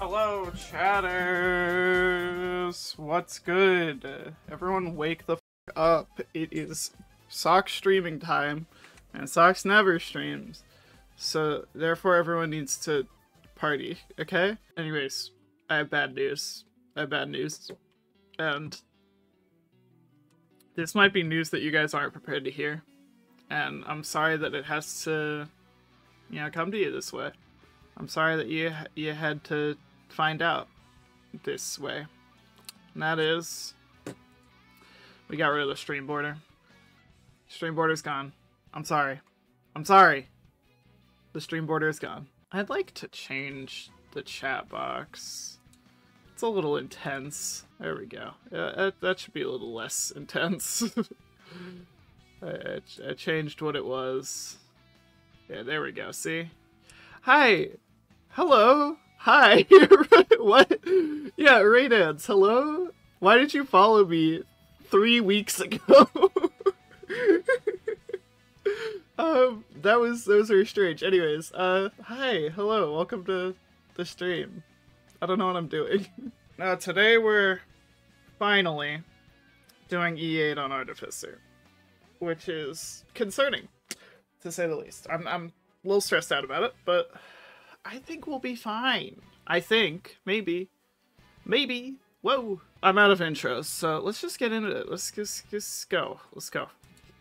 Hello, chatters. What's good? Everyone, wake the up. It is Sock streaming time, and Socks never streams. So, therefore, everyone needs to party, okay? Anyways, I have bad news. I have bad news. And this might be news that you guys aren't prepared to hear. And I'm sorry that it has to, you know, come to you this way. I'm sorry that you you had to find out this way. And that is we got rid of the stream border. Stream border's gone. I'm sorry. I'm sorry. The stream border is gone. I'd like to change the chat box. It's a little intense. There we go. That, that should be a little less intense. I, I, I changed what it was. Yeah, there we go. See? Hi! Hello! Hi! what? Yeah, Raydance, hello? Why did you follow me three weeks ago? um, that was was very strange. Anyways, uh, hi, hello, welcome to the stream. I don't know what I'm doing. now today we're finally doing E8 on Artificer, which is concerning, to say the least. I'm I'm a little stressed out about it, but I think we'll be fine. I think maybe, maybe. Whoa, I'm out of intros, so let's just get into it. Let's just just go. Let's go.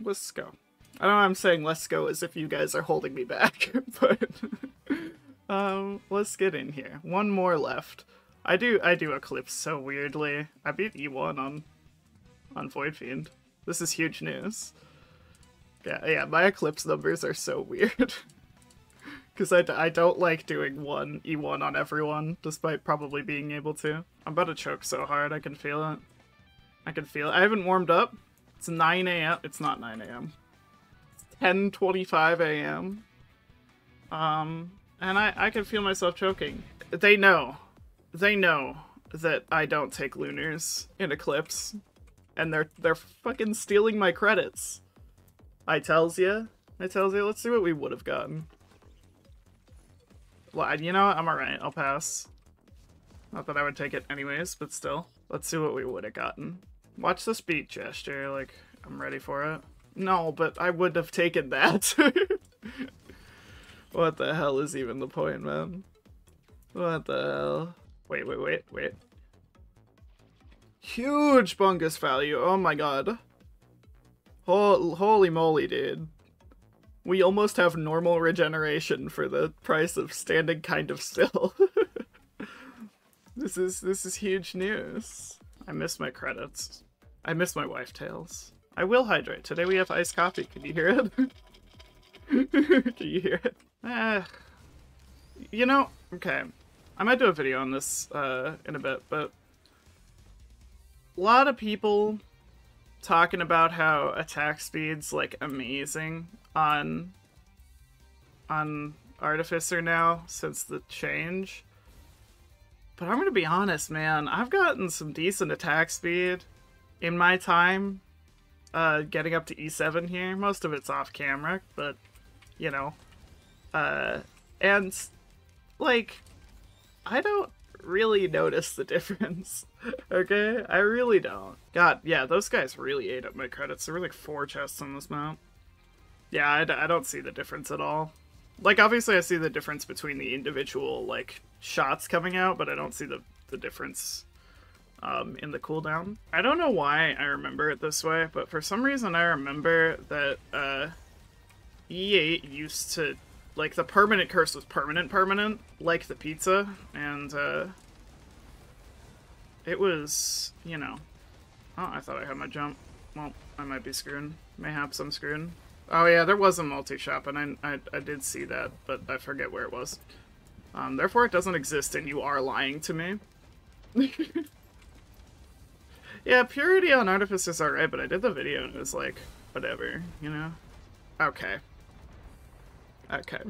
Let's go. I know I'm saying let's go as if you guys are holding me back, but um, let's get in here. One more left. I do I do Eclipse so weirdly. I beat E1 on on Void Fiend. This is huge news. Yeah, yeah, my Eclipse numbers are so weird. Because I, d- I don't like doing one E1 on everyone, despite probably being able to. I'm about to choke so hard, I can feel it. I can feel it. I haven't warmed up. It's 9 a.m. It's not 9 a.m. It's 10.25 a.m. Um, and I, I can feel myself choking. They know. They know that I don't take lunars in Eclipse. And they're they're fucking stealing my credits. I tells you. I tells you, let's see what we would have gotten. Well, you know what? I'm alright. I'll pass. Not that I would take it anyways, but still. Let's see what we would have gotten. Watch the speed gesture, like, I'm ready for it. No, but I would have taken that. what the hell is even the point, man? What the hell? Wait, wait, wait, wait. Huge bungus value, oh my god. Hol holy moly, dude. We almost have normal regeneration for the price of standing kind of still. this is this is huge news. I miss my credits. I miss my wife tails. I will hydrate. Today we have iced coffee. Can you hear it? Can you hear it? Eh. You know, okay. I might do a video on this uh, in a bit, but a lot of people talking about how attack speed's like amazing on on Artificer now since the change. But I'm gonna be honest, man. I've gotten some decent attack speed in my time uh, getting up to E7 here. Most of it's off camera, but you know. Uh, and like, I don't really notice the difference. okay? I really don't. God, yeah, those guys really ate up my credits. There were like four chests on this map. Yeah, I d- I don't see the difference at all. Like, obviously, I see the difference between the individual, like, shots coming out, but I don't see the, the difference um, in the cooldown. I don't know why I remember it this way, but for some reason I remember that uh, E8 used to, like, the permanent curse was permanent permanent, like the pizza, and uh, it was, you know... Oh, I thought I had my jump. Well, I might be screwed. Mayhaps I'm screwed. Oh yeah, there was a multi-shop, and I, I, I did see that, but I forget where it was. Um, therefore it doesn't exist, and you are lying to me. yeah, Purity on Artifice is alright, but I did the video and it was like, whatever, you know? Okay. Okay.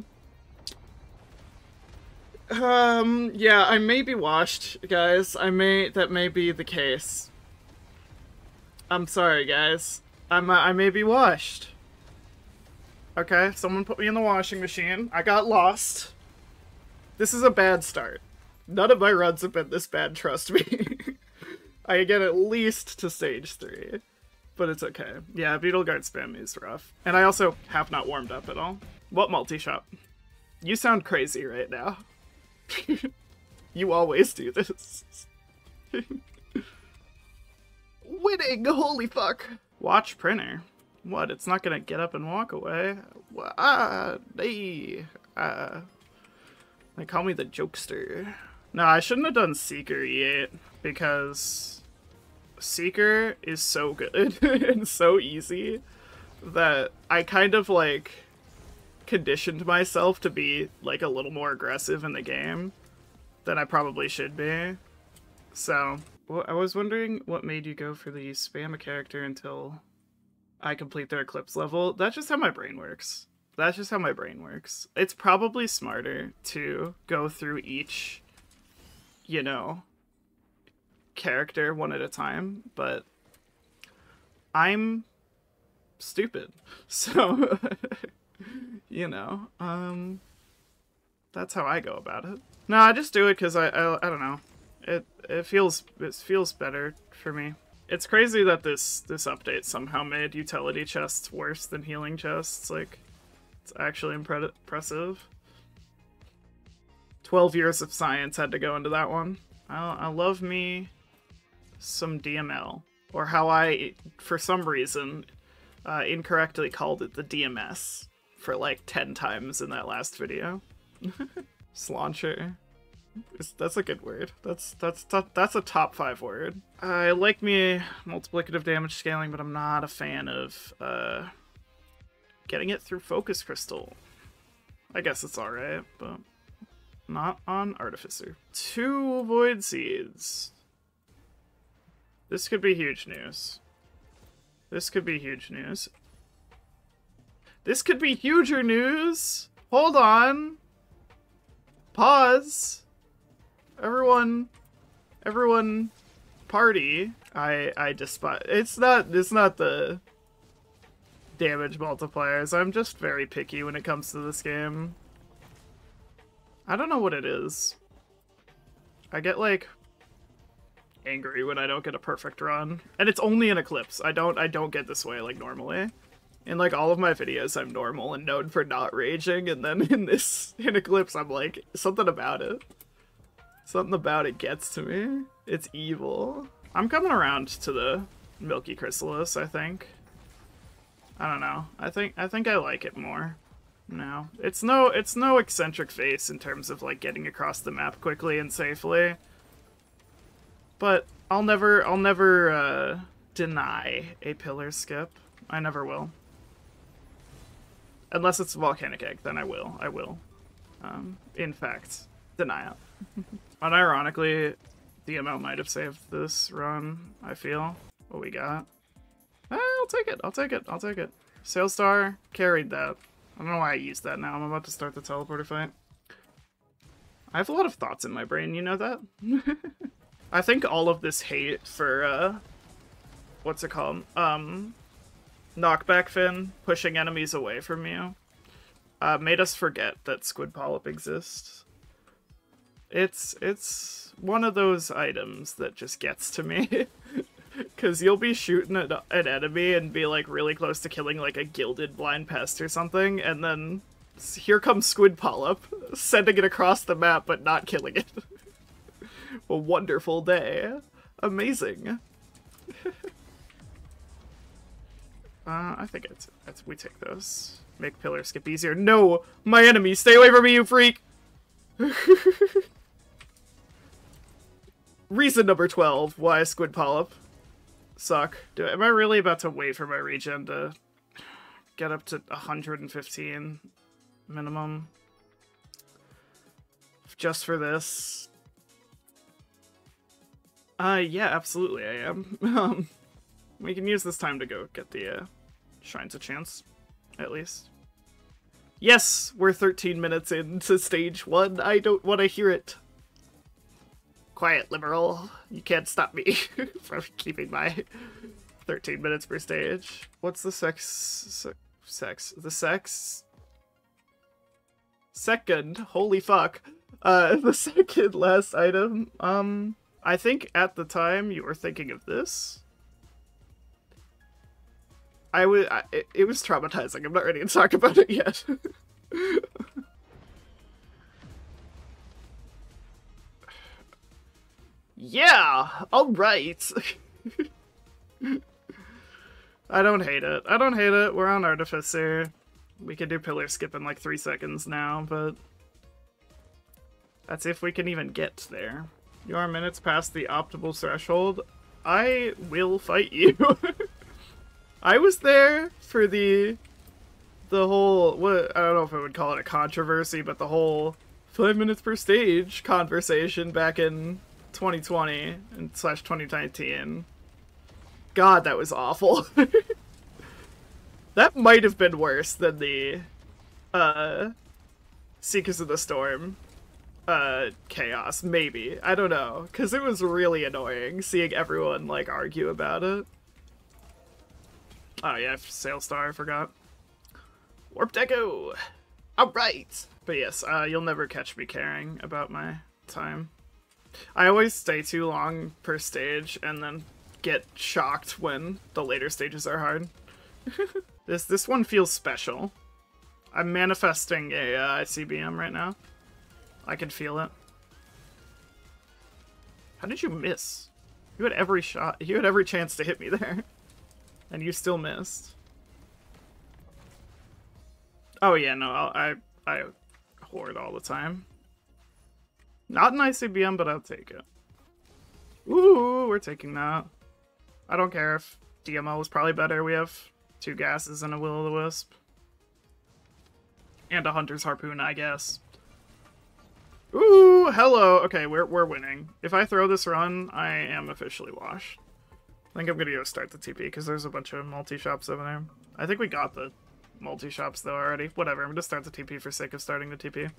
Um, yeah, I may be washed, guys. I may, that may be the case. I'm sorry, guys. I'm, uh, I may be washed. Okay, someone put me in the washing machine. I got lost. This is a bad start. None of my runs have been this bad, trust me. I get at least to stage 3. But it's okay. Yeah, Beetle Guard spam is rough. And I also have not warmed up at all. What multi-shop? You sound crazy right now. you always do this. Winning! Holy fuck! Watch printer. What? It's not gonna get up and walk away? Ah, hey. Uh, they call me the jokester. No, I shouldn't have done Seeker yet, because Seeker is so good and so easy that I kind of like conditioned myself to be like a little more aggressive in the game than I probably should be. So, well, I was wondering what made you go for the spam a character until I complete their Eclipse level. That's just how my brain works. That's just how my brain works. It's probably smarter to go through each, you know, character one at a time, but I'm stupid. So, you know, um, that's how I go about it. No, I just do it because I, I, I don't know. It it feels it feels better for me. It's crazy that this this update somehow made utility chests worse than healing chests. Like, it's actually impre impressive. Twelve years of science had to go into that one. I, I love me some DML, or how I, for some reason, uh, incorrectly called it the DMS for like 10 times in that last video. Slauncher. That's a good word. That's that's that's a top five word. I like me multiplicative damage scaling, but I'm not a fan of uh, getting it through focus crystal. I guess it's alright, but not on artificer. Two void seeds. This could be huge news. This could be huge news. This could be huger news. Hold on. Pause. Everyone, everyone, party. I I despise. It's not. It's not the damage multipliers. I'm just very picky when it comes to this game. I don't know what it is. I get like angry when I don't get a perfect run. And it's only an Eclipse. I don't I don't get this way like normally. In like all of my videos I'm normal and known for not raging and then in this in Eclipse I'm like something about it. Something about it gets to me. It's evil. I'm coming around to the Milky Chrysalis, I think. I don't know. I think I think I like it more. No. It's no it's no Eccentric Vase in terms of like getting across the map quickly and safely. But I'll never, I'll never uh, deny a pillar skip. I never will. Unless it's volcanic egg, then I will. I will. Um, in fact, deny it. Unironically, DML might have saved this run, I feel. What we got. Eh, I'll take it, I'll take it, I'll take it. Sale Star carried that. I don't know why I used that now. I'm about to start the teleporter fight. I have a lot of thoughts in my brain, you know that? I think all of this hate for, uh, what's it called? Um, knockback fin, pushing enemies away from you, uh, made us forget that squid polyp exists. It's, it's one of those items that just gets to me. Because you'll be shooting at an enemy and be, like, really close to killing, like, a gilded blind pest or something, and then here comes Squid Polyp, sending it across the map but not killing it. a wonderful day. Amazing. Uh, I think it's, it's we take those. Make pillar skip easier. No! My enemy! Stay away from me, you freak! Reason number 12, why Squid Polyp suck. Do, am I really about to wait for my regen to get up to 115 minimum? Just for this? Uh, yeah, absolutely I am. Um, we can use this time to go get the, uh, Shrines a Chance, at least. Yes, we're 13 minutes into stage one. I don't want to hear it. Quiet, liberal. You can't stop me from keeping my 13 minutes per stage. What's the sex... Se sex? The sex... Second, holy fuck. Uh, the second last item, um, I think at the time you were thinking of this. I would. I, it, it was traumatizing. I'm not ready to talk about it yet. yeah. All right. I don't hate it. I don't hate it. We're on Artificer. We can do pillar skip in like three seconds now, but that's if we can even get there. You are minutes past the optimal threshold. I will fight you. I was there for the the whole what I don't know if I would call it a controversy, but the whole five minutes per stage conversation back in 2020 and slash 2019. God, that was awful. that might have been worse than the uh Seekers of the Storm uh chaos, maybe. I don't know. Cause it was really annoying seeing everyone like argue about it. Oh yeah, Sale Star, I forgot. Warped Echo! Alright! But yes, uh, you'll never catch me caring about my time. I always stay too long per stage and then get shocked when the later stages are hard. this this one feels special. I'm manifesting a uh, CBM right now. I can feel it. How did you miss? You had every shot. You had every chance to hit me there. And you still missed. Oh yeah, no, I I hoard all the time. Not an ICBM, but I'll take it. Ooh, we're taking that. I don't care if DML is probably better. We have two gases and a Will-O-The-Wisp. And a Hunter's Harpoon, I guess. Ooh, hello. Okay, we're, we're winning. If I throw this run, I am officially washed. I think I'm gonna go start the TP because there's a bunch of multi-shops over there. I think we got the multi-shops though already. Whatever, I'm gonna start the TP for sake of starting the TP.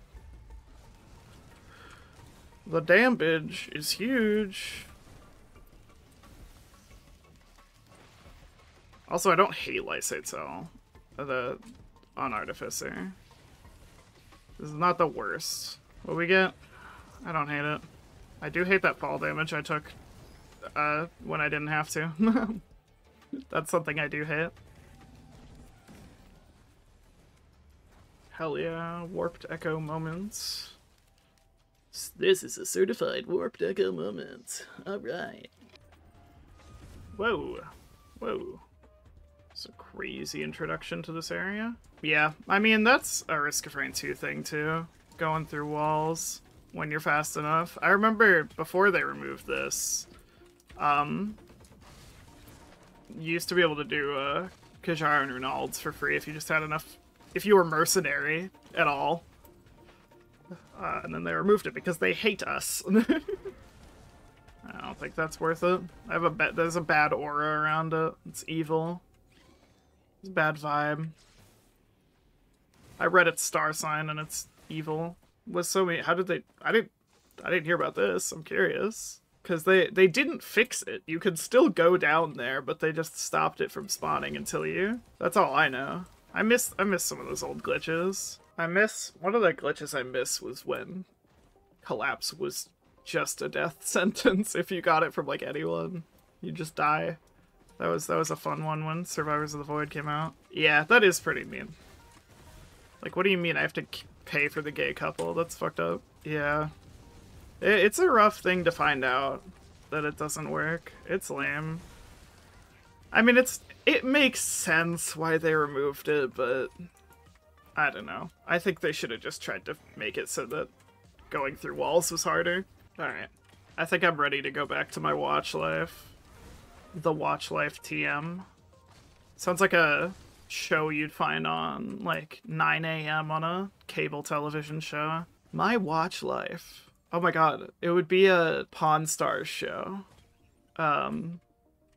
The damage is huge. Also, I don't hate Lysate Cell. Uh, the on Artificer. This is not the worst. What we get? I don't hate it. I do hate that fall damage I took uh, when I didn't have to. That's something I do hate. Hell yeah, Warped Echo moments. This is a certified Warped Echo moment. Alright. Whoa. Whoa. It's a crazy introduction to this area. Yeah, I mean, that's a Risk of Rain 2 thing, too. Going through walls when you're fast enough. I remember before they removed this, um, you used to be able to do uh, Kjaro and Runald's for free if you just had enough, if you were mercenary at all. Uh, and then they removed it because they hate us. I don't think that's worth it. I have a bet. There's a bad aura around it. It's evil. It's a bad vibe. I read its star sign and it's evil. Was so many. How did they? I didn't. I didn't hear about this. I'm curious because they they didn't fix it. You could still go down there, but they just stopped it from spawning until you. That's all I know. I miss I miss some of those old glitches. I miss one of the glitches I miss was when collapse was just a death sentence if you got it from like anyone. You just die. That was that was a fun one when Survivors of the Void came out. Yeah, that is pretty mean. Like, what do you mean I have to pay for the gay couple? That's fucked up. Yeah, it's a rough thing to find out that it doesn't work. It's lame. I mean, it's it makes sense why they removed it, but I don't know. I think they should have just tried to make it so that going through walls was harder. Alright. I think I'm ready to go back to my watch life. The watch life TM. Sounds like a show you'd find on like 9 a.m. on a cable television show. My watch life. Oh my god, it would be a Pawn Stars show. Um,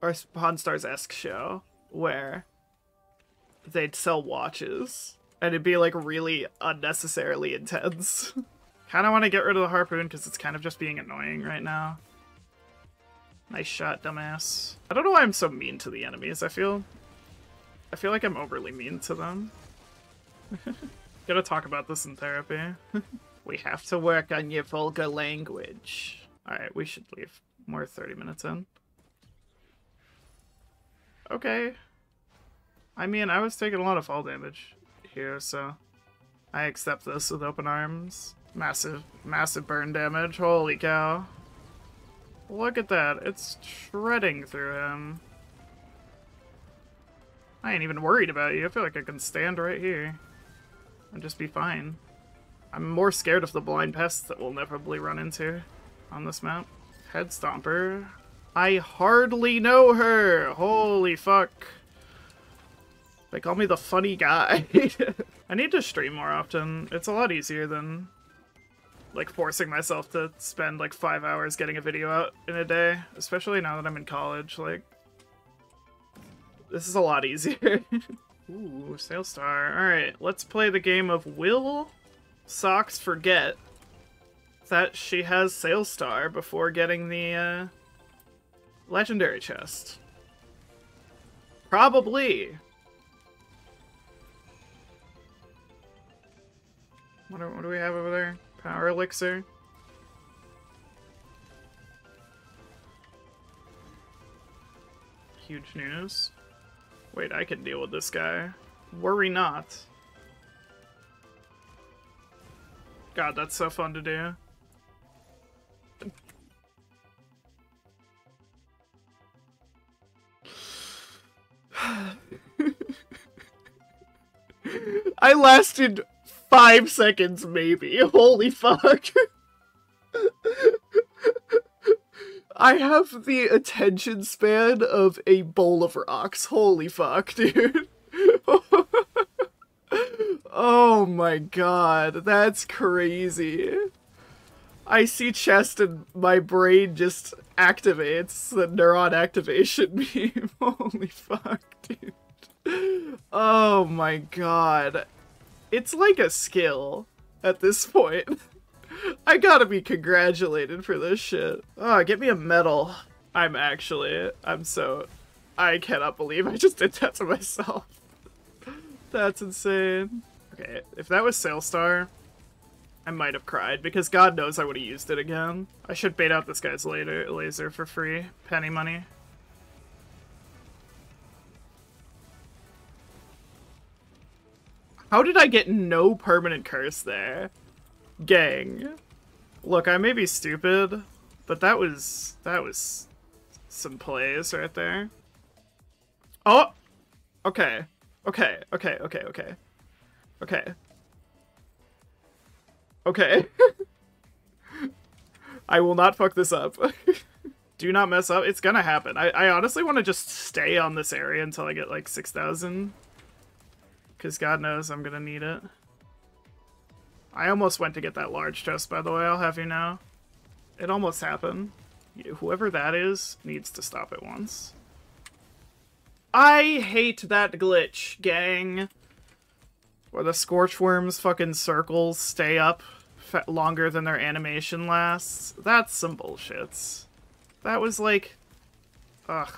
or Pawn Stars esque show where they'd sell watches and it'd be like really unnecessarily intense. kind of want to get rid of the harpoon because it's kind of just being annoying right now. Nice shot, dumbass. I don't know why I'm so mean to the enemies. I feel, I feel like I'm overly mean to them. Gotta talk about this in therapy. We have to work on your vulgar language. Alright, we should leave. More 30 minutes in. Okay. I mean, I was taking a lot of fall damage here, so I accept this with open arms. Massive, massive burn damage. Holy cow. Look at that. It's shredding through him. I ain't even worried about you. I feel like I can stand right here and just be fine. I'm more scared of the blind pests that we'll inevitably run into on this map. Head Stomper. I hardly know her! Holy fuck. They call me the funny guy. I need to stream more often. It's a lot easier than like forcing myself to spend like five hours getting a video out in a day, especially now that I'm in college. Like, this is a lot easier. Ooh, Sale Star. Alright, let's play the game of Will Socks forget that she has Sale Star before getting the uh, legendary chest? Probably. What do, what do we have over there? Power elixir. Huge news. Wait, I can deal with this guy. Worry not. God, that's so fun to do. I lasted five seconds, maybe. Holy fuck. I have the attention span of a bowl of rocks. Holy fuck, dude. Oh my god, that's crazy. I see chest and my brain just activates the neuron activation meme. Holy fuck, dude. Oh my god. It's like a skill at this point. I gotta be congratulated for this shit. Oh, get me a medal. I'm actually, I'm so, I cannot believe I just did that to myself. That's insane. Okay, if that was Sale Star, I might have cried, because God knows I would have used it again. I should bait out this guy's later laser for free. Penny money. How did I get no permanent curse there? Gang. Look, I may be stupid, but that was... that was some plays right there. Oh! Okay. Okay, okay, okay, okay. Okay. Okay. I will not fuck this up. Do not mess up. It's gonna happen. I, I honestly want to just stay on this area until I get like 6,000. Because God knows I'm gonna need it. I almost went to get that large chest, by the way, I'll have you know. It almost happened. Whoever that is needs to stop at once. I hate that glitch, gang. Where the Scorch Wurms fucking circles stay up longer than their animation lasts. That's some bullshits. That was like... Ugh.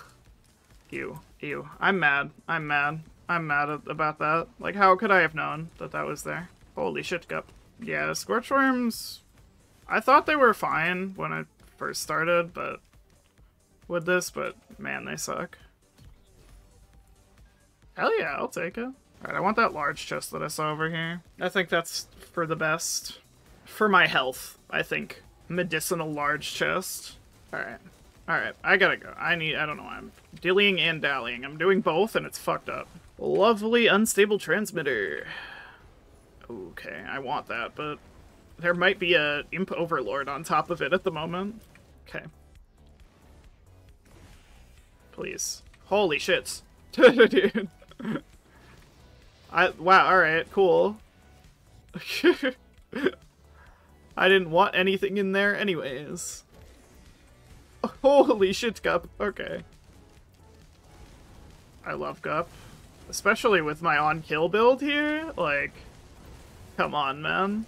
Ew. Ew. I'm mad. I'm mad. I'm mad about that. Like, how could I have known that that was there? Holy shit, Gup. Yeah, Scorch Wurms... I thought they were fine when I first started, but... With this, but man, they suck. Hell yeah, I'll take it. Alright, I want that large chest that I saw over here. I think that's for the best. For my health, I think. Medicinal large chest. Alright. Alright, I gotta go. I need- I don't know, I'm dillying and dallying. I'm doing both and it's fucked up. Lovely unstable transmitter. Okay, I want that, but there might be a imp overlord on top of it at the moment. Okay. Please. Holy shits. Dude. I wow, alright, cool. I didn't want anything in there anyways. Holy shit, Gup. Okay. I love Gup. Especially with my on-kill build here. Like, come on, man.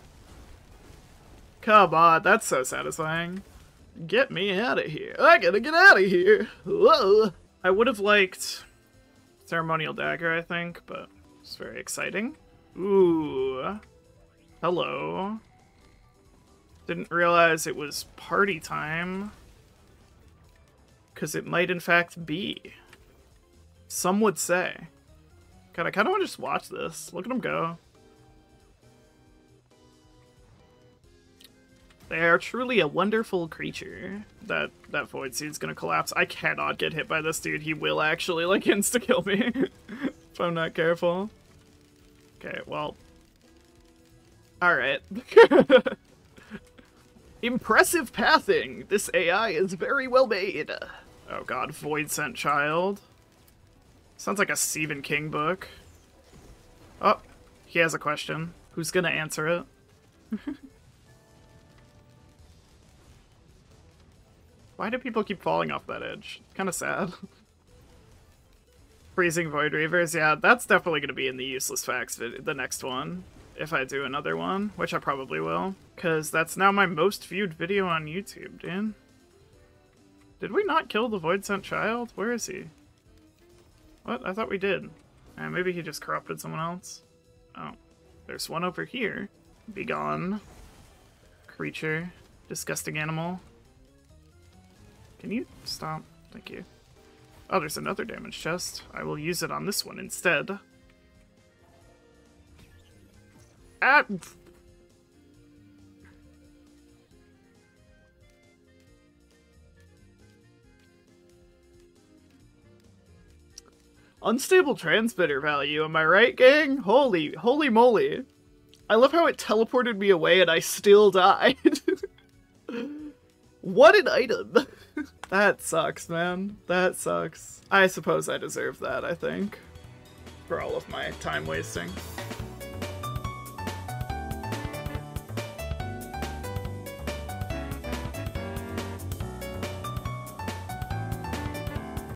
Come on, that's so satisfying. Get me out of here. I gotta get out of here. Whoa. I would have liked Ceremonial Dagger, I think, but it's very exciting. Ooh. Hello. Didn't realize it was party time. Because it might in fact be. Some would say. God, I kind of want to just watch this. Look at him go. They are truly a wonderful creature. That that void seed's gonna collapse. I cannot get hit by this dude. He will actually like insta kill me if I'm not careful. Okay, well. Alright. Impressive pathing! This AI is very well made. Oh god, Void Sent Child. Sounds like a Stephen King book. Oh, he has a question. Who's gonna answer it? Why do people keep falling off that edge? Kind of sad. Freezing Void Reavers, yeah, that's definitely going to be in the Useless Facts the next one. If I do another one, which I probably will. Because that's now my most viewed video on YouTube, dude. Did we not kill the Void Sent Child? Where is he? What? I thought we did. Uh, maybe he just corrupted someone else. Oh. There's one over here. Be gone. Creature. Disgusting animal. Can you stop? Thank you. Oh, there's another damage chest. I will use it on this one instead. Ah! Unstable transmitter value, am I right, gang? Holy, holy moly. I love how it teleported me away and I still died. what an item. that sucks, man. That sucks. I suppose I deserve that, I think. For all of my time wasting.